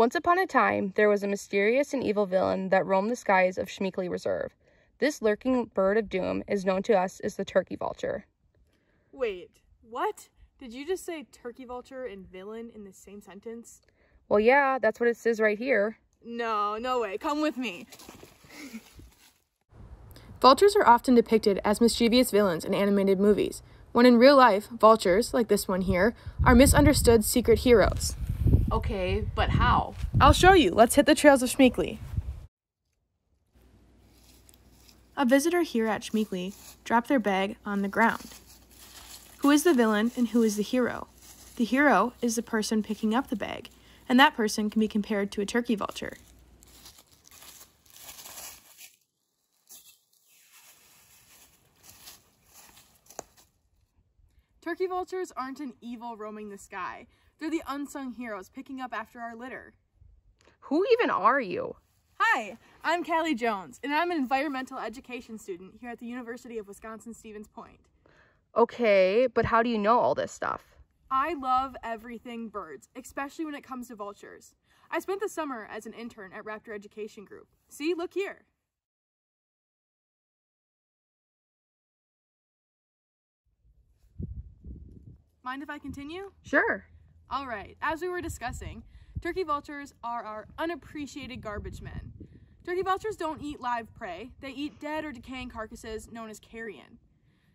Once upon a time, there was a mysterious and evil villain that roamed the skies of Schmeeckle Reserve. This lurking bird of doom is known to us as the turkey vulture. Wait, what? Did you just say turkey vulture and villain in the same sentence? Well, yeah, that's what it says right here. No, no way. Come with me. Vultures are often depicted as mischievous villains in animated movies, when in real life, vultures, like this one here, are misunderstood secret heroes. Okay, but how? I'll show you. Let's hit the trails of Schmeeckle. A visitor here at Schmeeckle dropped their bag on the ground. Who is the villain and who is the hero? The hero is the person picking up the bag, and that person can be compared to a turkey vulture. Turkey vultures aren't an evil roaming the sky. They're the unsung heroes picking up after our litter. Who even are you? Hi, I'm Callie Jones, and I'm an environmental education student here at the University of Wisconsin-Stevens Point. Okay, but how do you know all this stuff? I love everything birds, especially when it comes to vultures. I spent the summer as an intern at Raptor Education Group. See, look here. Mind if I continue? Sure. All right, as we were discussing, turkey vultures are our unappreciated garbage men. Turkey vultures don't eat live prey, they eat dead or decaying carcasses known as carrion.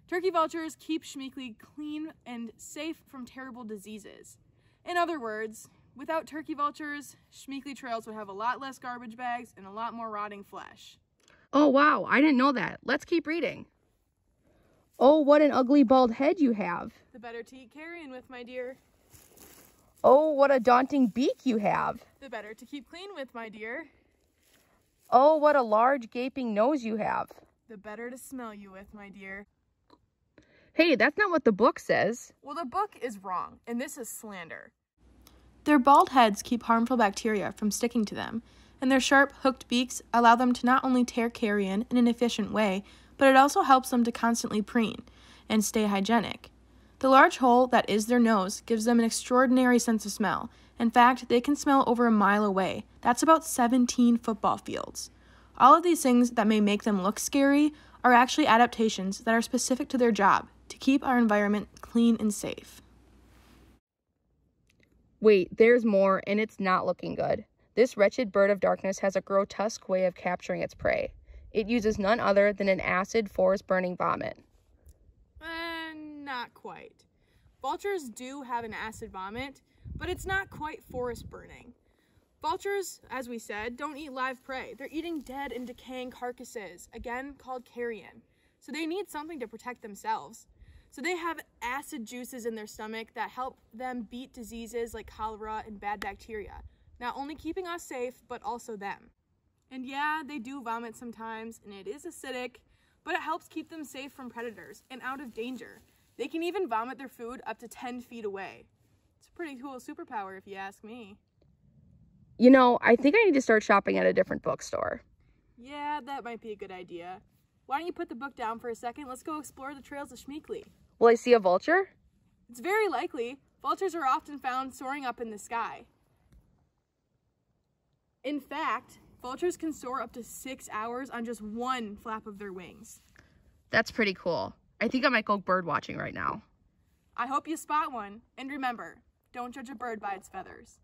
Turkey vultures keep Schmeeckle clean and safe from terrible diseases. In other words, without turkey vultures, Schmeeckle trails would have a lot less garbage bags and a lot more rotting flesh. Oh, wow, I didn't know that. Let's keep reading. Oh, what an ugly bald head you have. The better to eat carrion with, my dear. Oh, what a daunting beak you have. The better to keep clean with, my dear. Oh, what a large gaping nose you have. The better to smell you with, my dear. Hey, that's not what the book says. Well, the book is wrong, and this is slander. Their bald heads keep harmful bacteria from sticking to them, and their sharp, hooked beaks allow them to not only tear carrion in an efficient way, but it also helps them to constantly preen and stay hygienic. The large hole that is their nose gives them an extraordinary sense of smell. In fact, they can smell over a mile away. That's about 17 football fields. All of these things that may make them look scary are actually adaptations that are specific to their job to keep our environment clean and safe. Wait, there's more, and it's not looking good. This wretched bird of darkness has a grotesque way of capturing its prey. It uses none other than an acid forest burning vomit. Not quite. Vultures do have an acid vomit, but it's not quite forest burning. Vultures, as we said, don't eat live prey. They're eating dead and decaying carcasses, again called carrion. So they need something to protect themselves. So they have acid juices in their stomach that help them beat diseases like cholera and bad bacteria, not only keeping us safe, but also them. And yeah, they do vomit sometimes, and it is acidic, but it helps keep them safe from predators and out of danger. They can even vomit their food up to 10 feet away. It's a pretty cool superpower if you ask me. You know, I think I need to start shopping at a different bookstore. Yeah, that might be a good idea. Why don't you put the book down for a second? Let's go explore the trails of Schmeeckle. Will I see a vulture? It's very likely. Vultures are often found soaring up in the sky. In fact, Vultures can soar up to six hours on just one flap of their wings. That's pretty cool. I think I might go bird watching right now. I hope you spot one. And remember, don't judge a bird by its feathers.